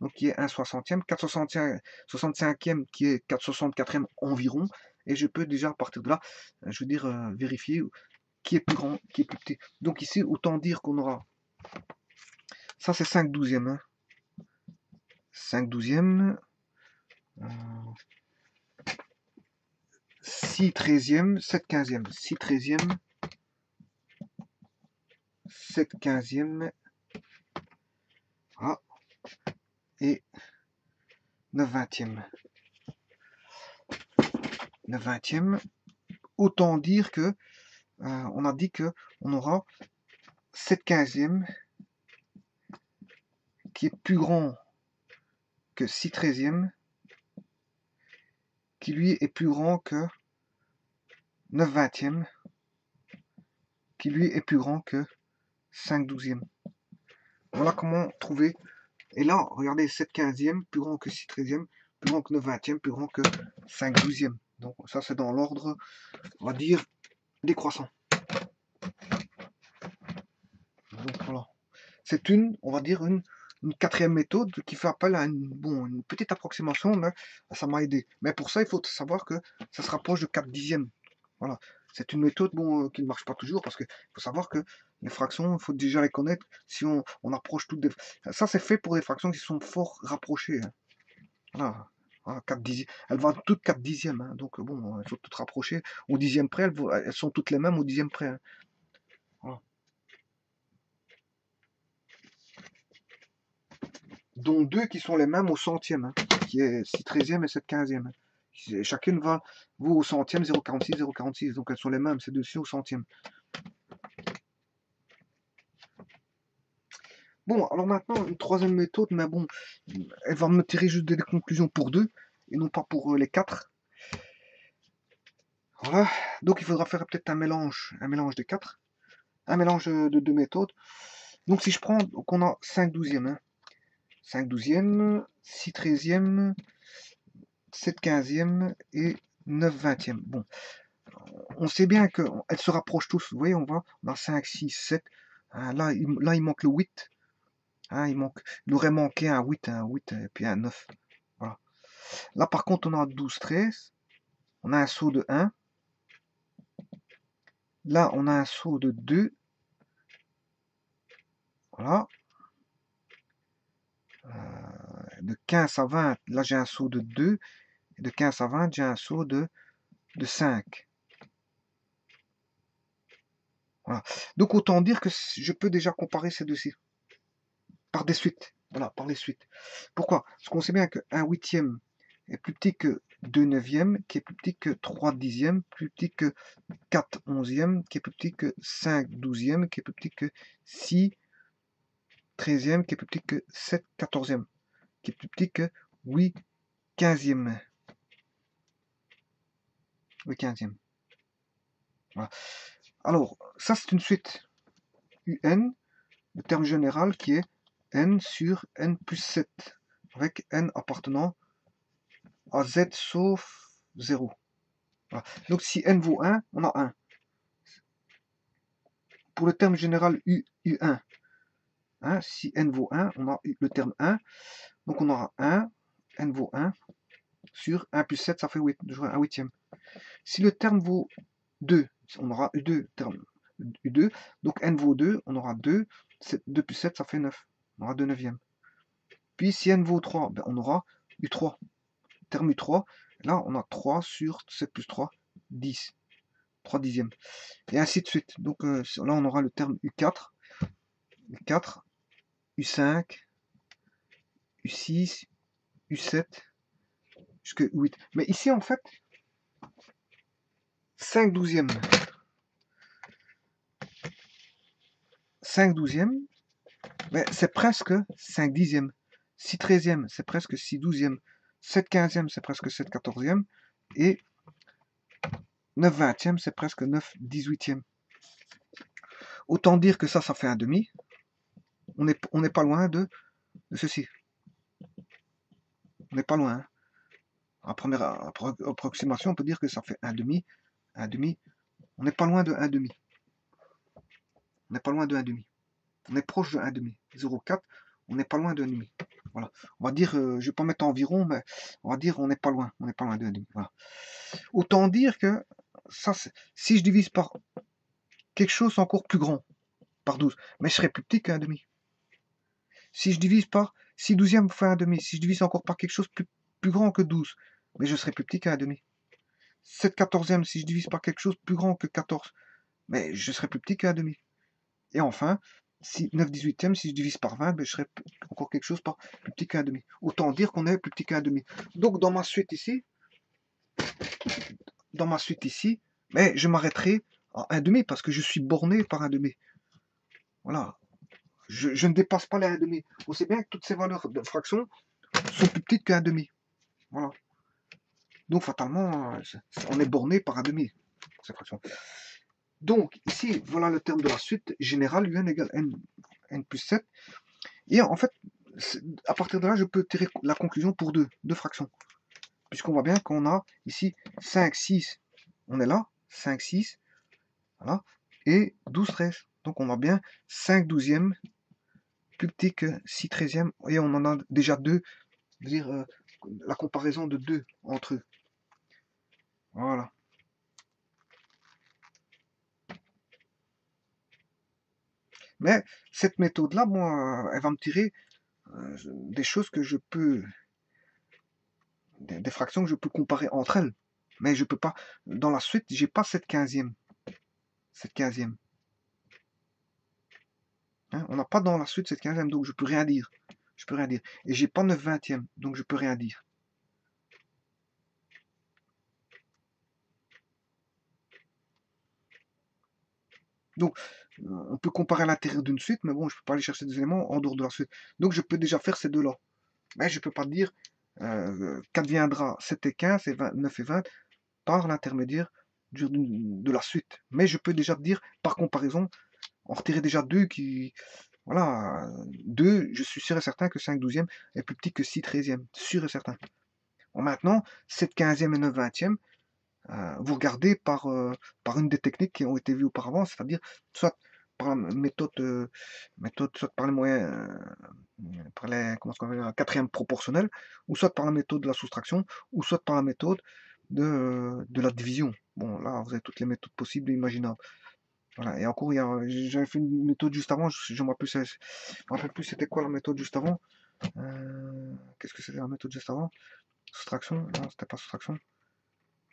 A: Donc qui est 1 soixantième, 4 65e qui est 4 64e environ. Et je peux déjà à partir de là, euh, je veux dire, euh, vérifier qui est plus grand, qui est plus petit. Donc ici, autant dire qu'on aura... Ça c'est 5 douzièmes. 5 douzièmes. 6 treizièmes, 7 quinzièmes. 6 treizièmes. 7 quinzième ah, et 9 vingtième. 9 vingtième, autant dire que euh, on a dit que on aura 7 quinzième qui est plus grand que 6 treizième qui lui est plus grand que 9 vingtième qui lui est plus grand que 5 douzièmes. Voilà comment trouver. Et là, regardez, 7 quinzièmes, plus grand que 6 treizièmes, plus grand que 9 vingtièmes, plus grand que 5 douzièmes. Donc ça, c'est dans l'ordre, on va dire, décroissant. C'est une, on va dire, une, quatrième méthode qui fait appel à une, bon, une petite approximation, mais ça m'a aidé. Mais pour ça, il faut savoir que ça se rapproche de 4 dixièmes. Voilà. C'est une méthode bon, euh, qui ne marche pas toujours parce qu'il faut savoir que les fractions, il faut déjà les connaître si on, approche toutes des... Ça, c'est fait pour des fractions qui sont fort rapprochées. Hein. Voilà. 4 Elles valent toutes 4 dixièmes. Hein. Donc, bon, elles sont toutes rapprochées. Au dixième près, elles, sont toutes les mêmes au dixième près. Hein. Dont deux qui sont les mêmes au centième, qui est 6 treizième et 7 quinzième. Chacune va vous au centième, 0,46, 0,46. Donc elles sont les mêmes, c'est dessus au centième. Bon, alors maintenant, une troisième méthode, mais bon, elle va me tirer juste des conclusions pour deux, et non pas pour euh, les quatre. Voilà, donc il faudra faire peut-être un mélange, un mélange des quatre, un mélange de deux méthodes. Donc si je prends, donc on a 5 douzièmes, hein. 5 douzièmes, 6 treizièmes, 7 quinzièmes et 9 vingtièmes. Bon, on sait bien qu'elles se rapprochent tous. Vous voyez, on voit, on a 5, 6, 7. là, il, là, il manque le 8. Hein, il, manque, il aurait manqué un 8, un 8 et puis un 9. Voilà. Là, par contre, on a 12, 13. On a un saut de 1. Là, on a un saut de 2. Voilà. Euh, de 15 à 20, là j'ai un saut de 2 de 15 à 20, j'ai un saut de, de 5. Voilà. Donc autant dire que je peux déjà comparer ces deux-ci. Par des suites. Voilà, par les suites. Pourquoi? Parce qu'on sait bien qu'un huitième est plus petit que 2 neuvièmes, qui est plus petit que 3 dixièmes, plus petit que 4 onzièmes, qui est plus petit que 5 douzièmes, qui est plus petit que 6 treizièmes, qui est plus petit que 7 quatorzièmes, qui est plus petit que 8 quinzièmes le 15e. Alors, ça c'est une suite UN. le terme général qui est n sur n plus 7, avec n appartenant à z sauf 0. Donc si n vaut 1, on a 1. Pour le terme général U, U1, hein, si n vaut 1, on a le terme 1. Donc on aura 1, n vaut 1, sur 1 plus 7, ça fait 8, 1 huitième. Si le terme vaut 2, on aura U2, terme U2, donc n vaut 2, on aura 2, 2 plus 7, ça fait 9, on aura 2 neuvièmes. Puis si n vaut 3, ben, on aura U3, terme U3, là on a 3 sur 7 plus 3, 10, 3 dixièmes, et ainsi de suite. Donc euh, là on aura le terme U4, U4, U5, U6, U7, jusqu'à 8. Mais ici, en fait, 5 douzièmes. 5 douzièmes, c'est presque 5 dixièmes. 6 treizièmes, c'est presque 6 douzièmes. 7 quinzièmes, c'est presque 7 quatorzièmes. Et 9 vingtièmes, c'est presque 9 dix-huitièmes. Autant dire que ça, ça fait un demi. On n'est pas loin de, ceci. On n'est pas loin. En première approximation, on peut dire que ça fait un demi, un demi. On n'est pas loin de 1 demi. On n'est pas loin de 1 demi. On est proche de 1 demi. 0,4, on n'est pas loin de 1 demi. Voilà. On va dire, euh, je ne vais pas mettre environ, mais on va dire on n'est pas loin. On n'est pas loin de 1 demi. Voilà. Autant dire que ça, si je divise par quelque chose encore plus grand, par 12, mais je serais plus petit qu'un demi. Si je divise par 6 douzièmes fait un demi, si je divise encore par quelque chose plus, grand que 12, mais je serai plus petit qu'un demi. 7 quatorzième, si je divise par quelque chose plus grand que 14, mais je serai plus petit qu'un demi. Et enfin, si 9 18e, si je divise par 20, ben, je serai encore quelque chose par plus petit qu'un demi. Autant dire qu'on est plus petit qu'un demi. Donc dans ma suite ici, dans ma suite ici, mais je m'arrêterai à un demi parce que je suis borné par un demi. Voilà. Je, ne dépasse pas les 1 demi. On sait bien que toutes ces valeurs de fraction sont plus petites qu'un demi. Voilà. Donc fatalement, on est borné par un demi. Donc ici, voilà le terme de la suite générale, un égale n, n plus 7. Et en fait, à partir de là, je peux tirer la conclusion pour deux, deux fractions. Puisqu'on voit bien qu'on a ici 5, 6, on est là, 5, 6, voilà, et 12, 13. Donc on a bien 5 douzièmes plus petit que 6 treizièmes, et on en a déjà deux, dire euh, la comparaison de deux entre eux. Voilà. Mais cette méthode-là, moi, elle va me tirer euh, des choses que je peux, des, fractions que je peux comparer entre elles. Mais je peux pas, dans la suite, j'ai pas cette quinzième. Cette quinzième. Hein, on n'a pas dans la suite cette quinzième, donc je peux rien dire. Je peux rien dire. Et j'ai pas 9 vingtième, donc je peux rien dire. Donc, on peut comparer à l'intérieur d'une suite, mais bon, je ne peux pas aller chercher des éléments en dehors de la suite. Donc, je peux déjà faire ces deux-là. Mais je ne peux pas dire euh, qu'adviendra 7 et 15 et 9 et 20 par l'intermédiaire de la suite. Mais je peux déjà dire, par comparaison, en retirer déjà deux qui... Voilà, deux, je suis sûr et certain que 5 douzième est plus petit que 6 treizième. Sûr et certain. Bon, maintenant, 7 quinzième et 9 vingtième, euh, vous regardez par, euh, par une des techniques qui ont été vues auparavant, c'est-à-dire soit par la méthode, euh, méthode soit par les moyens, par les comment la quatrième proportionnelle, ou soit par la méthode de la soustraction, ou soit par la méthode de, de la division. Bon, là, vous avez toutes les méthodes possibles et imaginables. Et encore, j'avais fait une méthode juste avant, je ne me rappelle plus c'était quoi la méthode juste avant. Qu'est-ce que c'était la méthode juste avant? Soustraction? Non, c'était pas soustraction.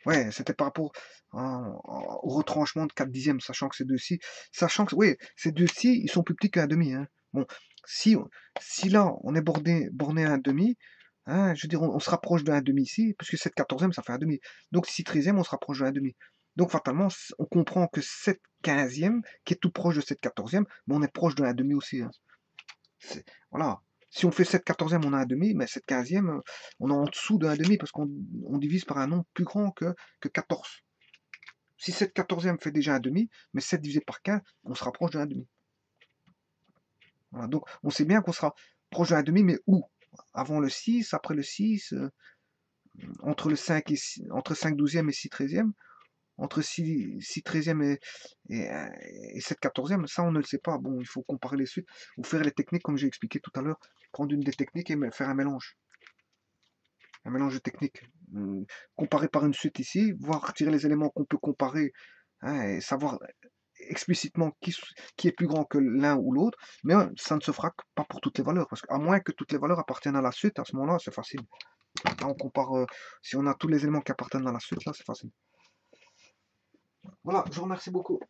A: Ouais, c'était par rapport au retranchement de 4 dixièmes, sachant que ces deux-ci, sachant que, oui, ces deux-ci, ils sont plus petits qu'un demi. Hein. Bon, si, si là, on est borné, borné à un demi, hein, je veux dire, on, se rapproche d'un demi ici, puisque 7 quatorzième, ça fait un demi. Donc, si 13e, on se rapproche d'un demi. Donc, fatalement, on comprend que 7 quinzième, qui est tout proche de 7 quatorzième, mais on est proche d'un demi aussi. Hein. Voilà. Si on fait 7 quatorzième, on a un demi, mais 7 quinzième, euh, on est en dessous d'un demi parce qu'on divise par un nombre plus grand que, que 14. Si 7 quatorzième fait déjà un demi, mais 7 divisé par 15, on se rapproche d'un demi. donc on sait bien qu'on sera proche de 1,5, mais où? Avant le 6, après le 6, euh, entre, le 5 et entre 5 douzième et 6 treizième entre 6, 6 13e et, et, et 7 14e, ça on ne le sait pas. Bon, il faut comparer les suites ou faire les techniques comme j'ai expliqué tout à l'heure. Prendre une des techniques et faire un mélange. Un mélange de techniques. Hum, comparer par une suite ici, voir retirer les éléments qu'on peut comparer hein, et savoir explicitement qui, qui est plus grand que l'un ou l'autre, mais ça ne se fera pas pour toutes les valeurs, parce qu'à moins que toutes les valeurs appartiennent à la suite, à ce moment-là, c'est facile. Là, on compare, euh, si on a tous les éléments qui appartiennent à la suite, là, c'est facile. Voilà, je vous remercie beaucoup.